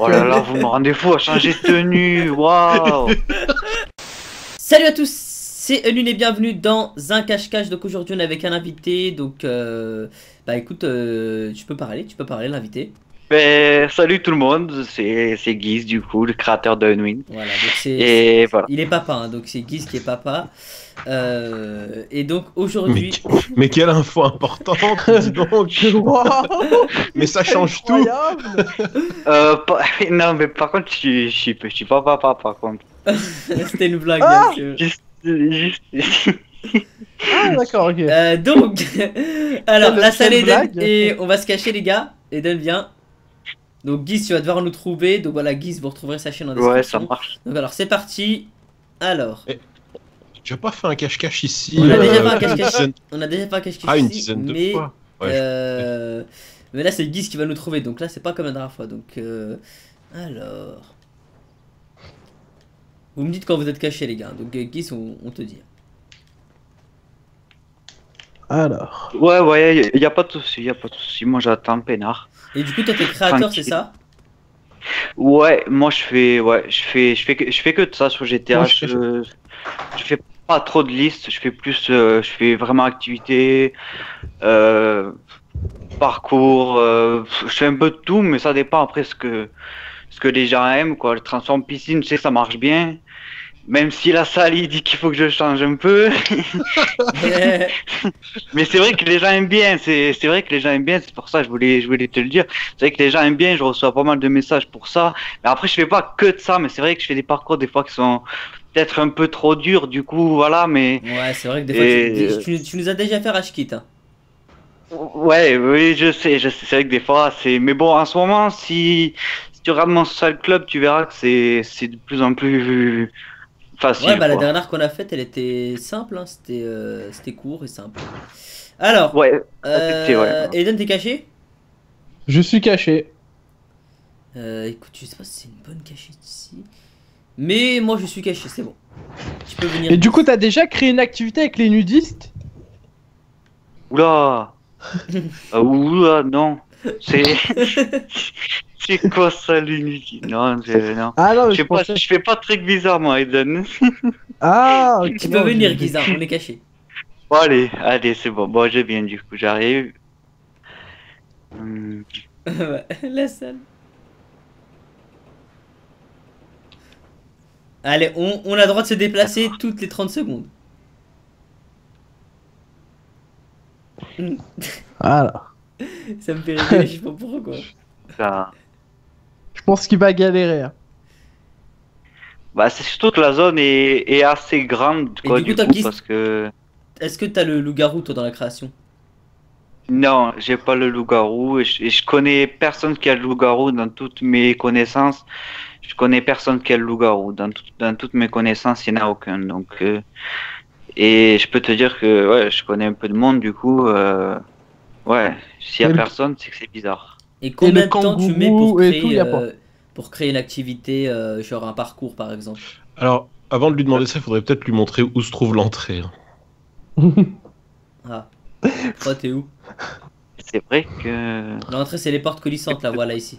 Oh là là, vous me rendez fou à changer de tenue, waouh Salut à tous, c'est Elune et bienvenue dans un cache-cache. Donc aujourd'hui on est avec un invité, donc euh, bah écoute, euh, tu peux parler, tu peux parler l'invité. Ben, salut tout le monde, c'est Guise du coup, le créateur de Unwin. Voilà, donc c'est, Et voilà. il est papa, hein, donc c'est Guise qui est papa. Euh, et donc aujourd'hui, Mais, mais quelle info importante, dis donc. Mais ça change tout. Incroyable. Euh, non mais par contre, je suis, je suis, je suis pas papa par contre. c'était une blague. Ah bien sûr. Juste, juste... Ah d'accord, ok. Euh, donc, alors la salle Eden et on va se cacher les gars. Eden vient. Donc Guise, tu vas devoir nous trouver. Donc voilà, Guise, vous retrouverez sa chaîne en description. Ouais, ça marche. Donc alors c'est parti. Alors, Tu as pas fait un cache-cache ici On a euh, déjà fait un cache-cache. on a déjà pas caché Ah, une ici, dizaine de mais, fois. Ouais, euh, mais là c'est Guise qui va nous trouver. Donc là c'est pas comme la dernière fois. Donc euh, alors, vous me dites quand vous êtes cachés les gars. Donc euh, Guise, on, on te dit. Alors. Ouais, ouais, y, y a pas de souci, y a pas de souci. Moi j'attends peinard. Et du coup toi t'es créateur, c'est ça? Ouais, moi je fais, ouais, je fais, je fais que, je fais que de ça sur GTA. Je je, je fais pas trop de listes. Je fais plus, euh, je fais vraiment activité, euh, parcours. euh, je fais un peu de tout, mais ça dépend après ce que, ce que les gens aiment, quoi. Le transform piscine, je sais que ça marche bien. Même si la salle il dit qu'il faut que je change un peu, mais c'est vrai que les gens aiment bien. C'est, vrai que les gens aiment bien. C'est pour ça que je voulais, je voulais te le dire. C'est vrai que les gens aiment bien. Je reçois pas mal de messages pour ça. Mais après, je fais pas que de ça, mais c'est vrai que je fais des parcours des fois qui sont peut-être un peu trop durs, du coup, voilà, mais Ouais, c'est vrai que des fois Et- tu, tu- tu nous as déjà fait rage kit. Hein. ouais, oui, je sais, je sais, c'est vrai que des fois, c'est, mais bon, en ce moment, si, si tu regardes mon sale club, tu verras que c'est de plus en plus facile. Ouais, bah la dernière qu'on a faite, elle était simple, hein, c'était euh, c'était court et simple. Alors, Ouais, euh. Eden, t'es caché? Je suis caché. euh, Écoute, je sais pas si c'est une bonne cachette ici. Mais moi je suis caché, c'est bon. Tu peux venir. Et du coup, t'as déjà créé une activité avec les nudistes? Oula, Ah, oula, non, c'est, c'est quoi ça, l'inutile Non, c'est- non. Ah non, mais Je je fais pas, je fais pas de trucs bizarres, moi, Eden. Ah, ok. Tu peux venir, Giza, on est caché. Bon, allez, allez, c'est bon. Bon, je viens du coup, j'arrive. Hum, Ouais, la salle. Allez, on, on a le droit de se déplacer toutes les 30 secondes. Voilà. Ça me fait rigoler, je sais pas pourquoi. ça- Je pense qu'il va galérer. hein. Bah, c'est surtout que la zone est, est assez grande, quoi, du du, coup, t'as coup, qui- parce que. Est-ce que t'as le loup-garou toi dans la création? Non, j'ai pas le loup-garou et je, et je connais personne qui a le loup-garou dans toutes mes connaissances. Je connais personne qui a le loup-garou. Dans, tout- dans toutes mes connaissances, il n'y en a aucun. Donc, euh, et je peux te dire que ouais, je connais un peu de monde, du coup. euh, ouais, s'il y a Et le- personne, c'est que c'est bizarre. Et combien de temps tu mets pour créer, euh, pour créer une activité, euh, genre un parcours par exemple? Alors, avant de lui demander ça, il faudrait peut-être lui montrer où se trouve l'entrée. hein. Ah. Toi, t'es où? C'est vrai que. L'entrée, c'est les portes coulissantes, là, voilà, ici.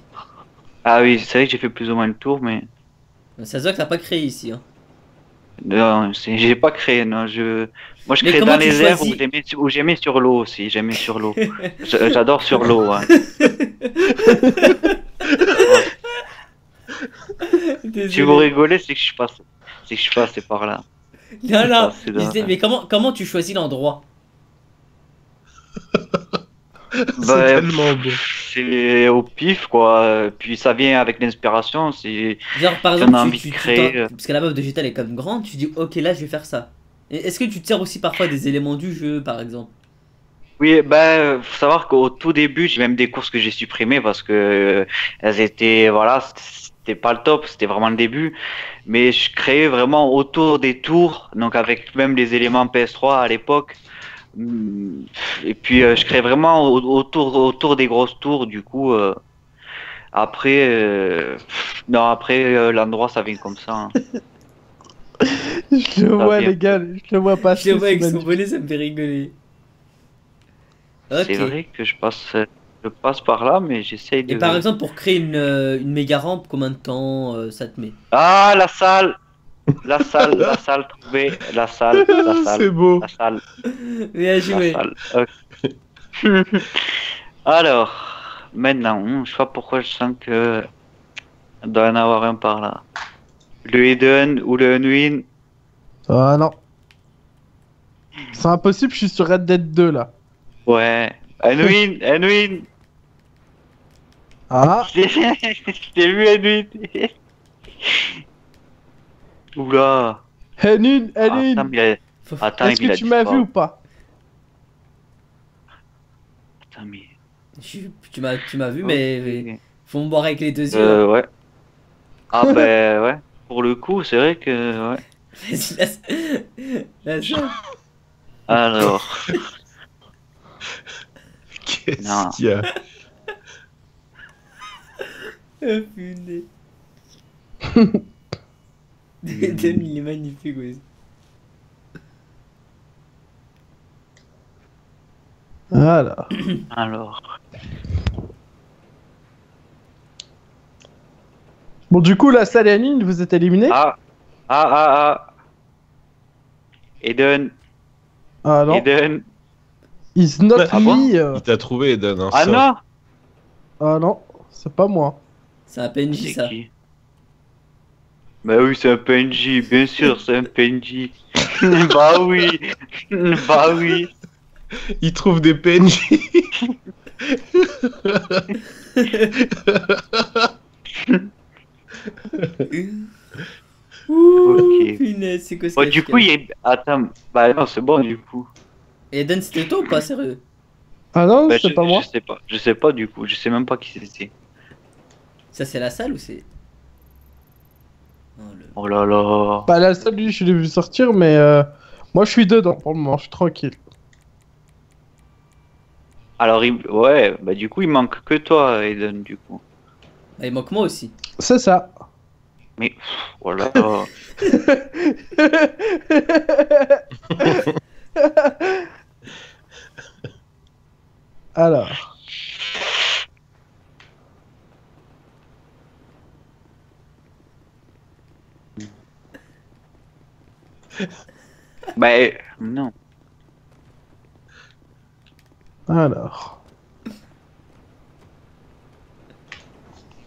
Ah oui, c'est vrai que j'ai fait plus ou moins le tour, mais. Ça se voit que t'as pas créé ici. Hein. Non, c'est- j'ai pas créé, non. Je... Moi, je crée dans les airs ou j'aimais sur- ou j'aimais sur l'eau aussi. J'aimais sur l'eau. J'adore sur l'eau. hein. Si vous rigolez, c'est que je suis passé. C'est que je suis passé par là. Non, non, mais comment, comment tu choisis l'endroit? C'est Bah, tellement beau. C'est au pif, quoi. Puis ça vient avec l'inspiration. C'est. Genre, par exemple, envie tu, de tu- créer, euh. parce que la meuf de GTA elle est comme grande, tu dis, ok, là, je vais faire ça. Est-ce que tu te sers aussi parfois des éléments du jeu, par exemple? Oui, ben, faut savoir qu'au tout début, j'ai même des courses que j'ai supprimées parce que euh, elles étaient, voilà, c'était pas le top, c'était vraiment le début. Mais je créais vraiment autour des tours, donc avec même les éléments PS3 à l'époque. Et puis euh, je crée vraiment au- autour, autour des grosses tours, du coup. euh, après, euh, non, après euh, l'endroit ça vient comme ça. hein. Je le Ça vois, vient. les gars. Je le vois passer. Je le vois avec c'est son bonnet, ça me fait rigoler. C'est vrai que je passe je passe par là, mais j'essaye de. Et par exemple, pour créer une, une méga rampe, combien de temps euh, ça te met? Ah, la salle La salle, la salle trouvée, la salle, la salle, C'est beau. la salle, Bien la joué. Alors, maintenant, je sais pas pourquoi je sens que il doit y en avoir un par là. Le Eden ou le Unwin? Ah non. C'est impossible, je suis sur Red Dead 2 là. Ouais. Unwin, Unwin Ah, Je t'ai vu Unwin Oula Henun, Ah, Henun, Attends, mais attends, est-ce que tu m'as vu ou pas? Attends, mais... Je- Tu m'as tu m'as vu, mais faut me boire avec les deux yeux. Euh, ouais. Ah ben ouais. Pour le coup, c'est vrai que ouais. Vas-y, laisse. Laisse. Alors. Qu'est-ce qu'il y a? Oh, punaise. Eden, il est magnifique aussi. Voilà. alors. Bon, du coup, la salle Henun, vous êtes éliminé Ah, ah, ah, ah. Eden, Ah non. Eden. Is not Ah bon me. Il t'a trouvé, Eden. hein, Ah ça. non Ah non, c'est pas moi. C'est un PNJ ça. qui? Bah oui, c'est un PNJ, bien sûr, c'est un PNJ. bah oui, bah oui. Il trouve des PNJ. Ouh, Ok. punaise, c'est quoi ce Bon, cache-cache du coup, il est. Attends, bah non, c'est bon, du coup. Eden, c'était toi ou pas, sérieux Ah non, Bah, c'est je, pas moi. Je sais pas, je sais pas, du coup, je sais même pas qui c'était. Ça, c'est la salle ou c'est. Oh, Oh là là. Bah, la salle, lui, je l'ai vu sortir, mais euh, moi, je suis dedans pour le moment, je suis tranquille. Alors, il... ouais, bah du coup, il manque que toi, Eden, du coup. Bah, il manque moi aussi. C'est ça. Mais, pff, oh là là. Alors. Bah, euh, non. Alors.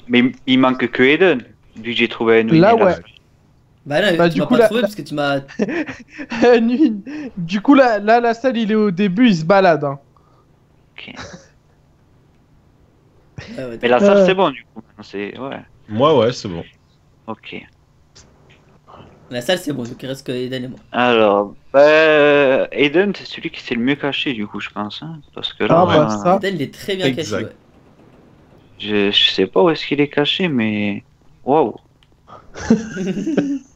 Mais il- manque que Eden, vu que j'ai trouvé un Là, ouais. Bah, là, Bah, tu du m'as coup, pas la- trouvé parce que tu m'as. Nuit. Du coup, là, là, la salle, il est au début, il se balade. hein. Ok. Ouais, Mais la salle, Euh. c'est bon, du coup. C'est, ouais. Moi, ouais, c'est bon. Ok. La salle, c'est bon, donc il reste que Eden et moi. Alors, bah, Eden, c'est celui qui s'est le mieux caché, du coup, je pense. hein, parce que là, Ah, bah, euh, ça. Eden, il est très bien Exact. caché, ouais. je, je sais pas où est-ce qu'il est caché, mais. Waouh.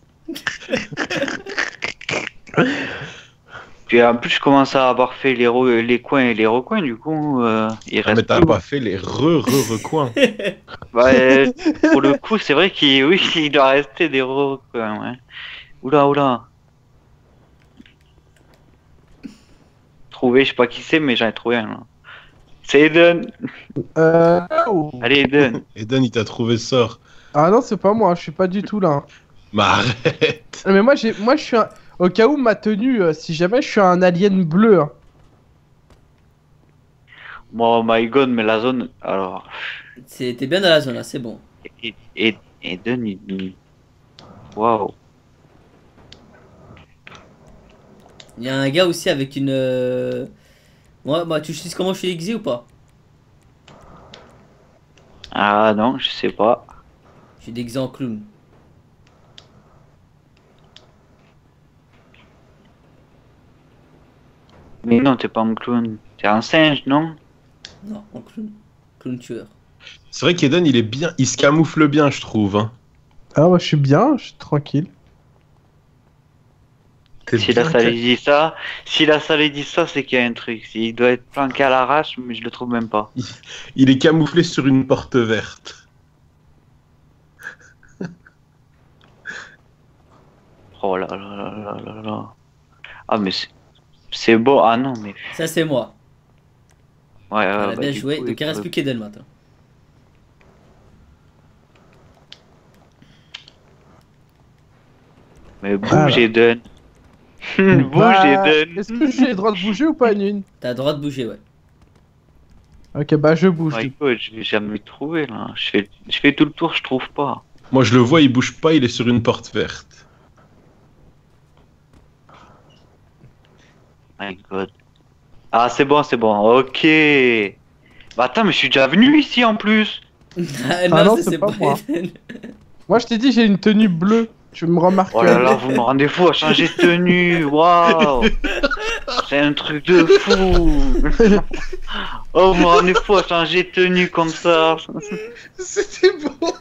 Puis en plus, je commence à avoir fait les, re- les coins et les recoins, du coup, euh, il Ah, mais t'as pas fait les re-re-recoins. Bah, euh, pour le coup, c'est vrai qu'il oui, il doit rester des recoins, ouais. Oula, oula. Trouvé, je sais pas qui c'est, mais j'en ai trouvé un là. C'est Eden. Euh... oh. Allez, Eden. Eden, il t'a trouvé sort. Ah non, c'est pas moi, je suis pas du tout là. hein. Mais arrête. Mais moi, j'ai, moi, je suis un... Au cas où ma tenue, euh, si jamais je suis un alien bleu. hein. Bon, oh my god, mais la zone. Alors. T'es bien dans la zone là, c'est bon. Et, et, Eden, il. il- Waouh. Il y a un gars aussi avec une. euh, Moi, bah, tu sais comment je suis déguisé ou pas? Ah non, je sais pas. Je suis déguisé en clown. Mais non, t'es pas un clown. T'es un singe, non? Non, en clown. Clown tueur. C'est vrai qu'Eden, il est bien, il se camoufle bien, je trouve. Hein. Ah, moi, je suis bien, je suis tranquille. T'es Si la salle ca- dit ça, si la salle dit ça, c'est qu'il y a un truc. Il doit être planqué à l'arrache, mais je le trouve même pas. Il est camouflé sur une porte verte. Oh là là là là là là. Ah mais c'est c'est beau. Ah non mais Ça, c'est moi. Ouais, ouais, Voilà, bah, bien du joué. coup, Donc il reste plus qu'Eden maintenant. Mais bouge, Voilà. Eden. bouge, Bah, Eden. Est-ce que j'ai le droit de bouger ou pas, Nune? T'as le droit de bouger, ouais. Ok, bah je bouge. Ouais, écoute, je vais jamais trouver là. Je fais, je fais tout le tour, je trouve pas. Moi, je le vois, il bouge pas, il est sur une porte verte. My god. Ah, c'est bon, c'est bon. Ok. Bah attends, mais je suis déjà venu ici en plus. Ah, Ah non, c'est pas moi. Eden. Moi, je t'ai dit, j'ai une tenue bleue. Tu me remarques. Oh là là, vous me rendez fou à changer de tenue. Waouh. C'est un truc de fou. Oh, vous me rendez fou à changer de tenue comme ça. C'était beau.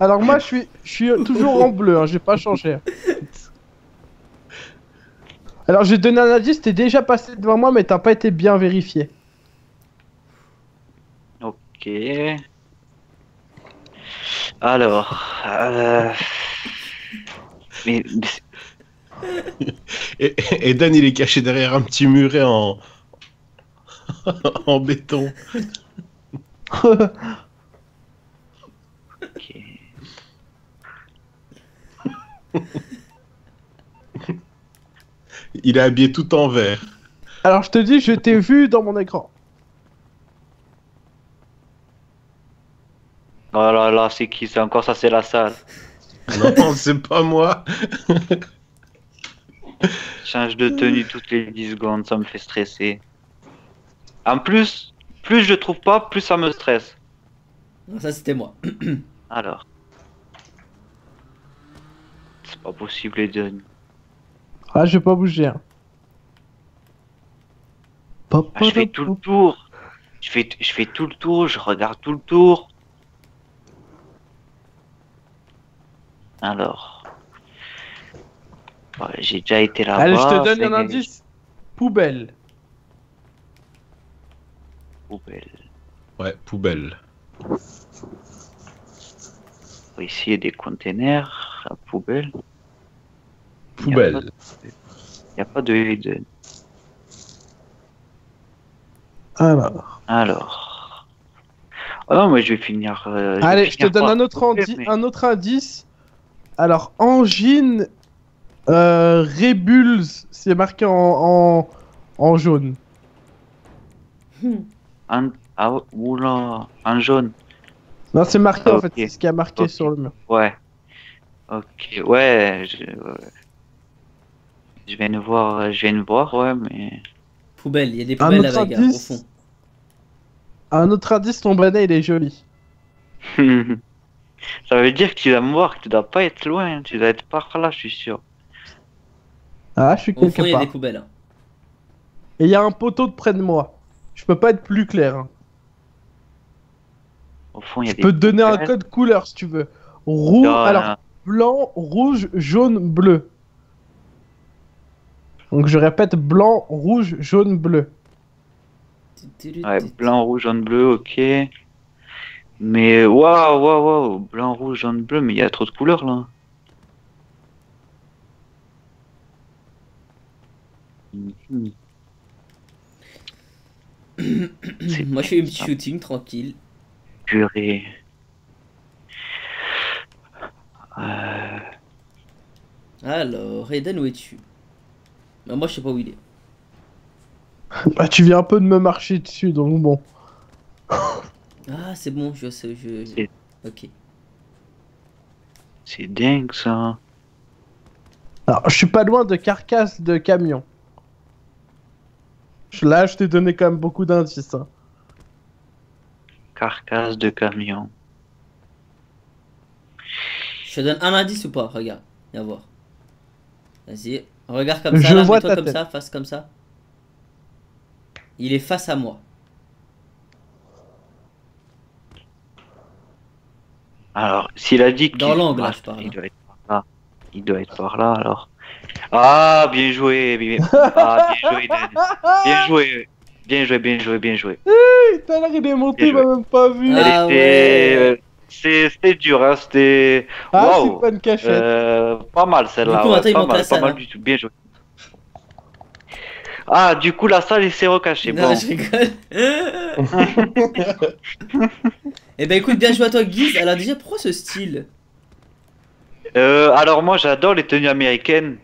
Alors moi, je suis, je suis toujours en bleu. Hein, j'ai pas changé. Alors j'ai donné un indice. T'es déjà passé devant moi, mais t'as pas été bien vérifié. Ok. Alors. euh, Mais, Et, et Dan, il est caché derrière un petit muret en. en béton. ok. Il est habillé tout en vert. Alors je te dis, je t'ai vu dans mon écran. Oh là là, c'est qui C'est encore? Ça, c'est la salle. Non, c'est pas moi. Change de tenue toutes les 10 secondes, ça me fait stresser. En plus, plus je trouve pas, plus ça me stresse. Non, ça c'était moi. Alors. C'est pas possible, Eden. Ah, je vais pas bouger. Hein. Ah, je fais tout le tour. Je fais, je fais tout le tour, je regarde tout le tour. Alors. Ouais, J'ai déjà été là-bas. Allez, je te donne un indice. Poubelle. Poubelle. Ouais, poubelle. Ici, il y a des containers. La poubelle. Poubelle. Il n'y a pas de Eden. Alors. Alors. Oh non, mais je vais finir. euh, vais Allez, je te donne un autre, mais- un autre indice. Alors, angine, euh, Rebuls, c'est marqué en, en, en jaune. Un... Ah, ouais, oula, un jaune. Non, c'est marqué en Ok. fait, c'est ce qui a marqué Ok. sur le mur. Ouais. Ok, ouais. Je, je viens de voir, je viens de voir, ouais, mais. Poubelle, il y a des poubelles autre là, gars, au indice. fond. Un autre indice, ton bonnet il est joli. Ça veut dire que tu dois me voir, que tu dois pas être loin, tu dois être par là, je suis sûr. Ah, je suis Au quelque fond, il y a part. des poubelles. hein. Et il y a un poteau de près de moi. Je peux pas être plus clair. hein. Au fond, il y a Je des. peux te donner un poubelles. code couleur si tu veux. Rouge, Non, alors non. blanc, rouge, jaune, bleu. Donc je répète, blanc, rouge, jaune, bleu. Ouais, blanc, rouge, jaune, bleu, ok. Mais waouh, waouh, waouh, blanc, rouge, jaune, bleu, mais il y a trop de couleurs là. Moi je fais une petite shooting tranquille. Purée. Euh, Alors, Eden, où es-tu? Bah, Moi je sais pas où il est. Bah tu viens un peu de me marcher dessus, donc bon. Ah, c'est bon, je sais. Je... C'est- Ok. c'est dingue ça. Alors je suis pas loin de carcasse de camion. Je- Là je t'ai donné quand même beaucoup d'indices. hein. Carcasse de camion. Je te donne un indice ou pas? Regarde, viens voir. Vas-y, regarde comme Je ça, là, vois ta comme tête. ça, face comme ça. Il est face à moi. Alors, s'il a dit que. Dans l'angle, là, je parle, Il hein. doit être par là. Il doit être par là alors. Ah, bien joué. Bien, ah, bien joué. Bien joué. Bien joué, bien joué, bien joué. Tout à l'heure il est monté, il Bien m'a même pas vu. Ah, ouais. euh, c'est- C'était dur, hein. C'était. Ah, Waouh. c'est pas une cachette. Euh, pas mal celle-là. Ouais, pas mal, pas hein. du tout. Bien joué. Ah, du coup, la salle, il s'est recaché. Non, Bon. je rigole. Eh ben écoute, bien joué à toi Guise. Alors déjà, pourquoi ce style? Euh, alors, moi, j'adore les tenues américaines.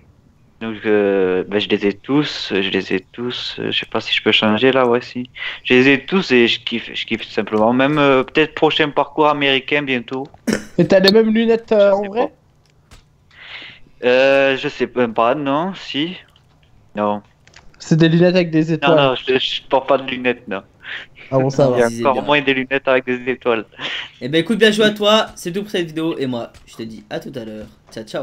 Donc, euh, ben, je les ai tous. Je les ai tous. euh, Je sais pas si je peux changer là, ouais, si. Je les ai tous et je kiffe. Je kiffe simplement. Même euh, peut-être prochain parcours américain bientôt. Et t'as les mêmes lunettes euh, en vrai? Euh, je sais même pas, non, si. Non. C'est des lunettes avec des Non, étoiles. non, je, je porte pas de lunettes, non. Ah bon, ça Il y va. a encore moins des lunettes avec des étoiles. Eh ben écoute, bien joué à toi. C'est tout pour cette vidéo. Et moi, je te dis à tout à l'heure. Ciao, ciao.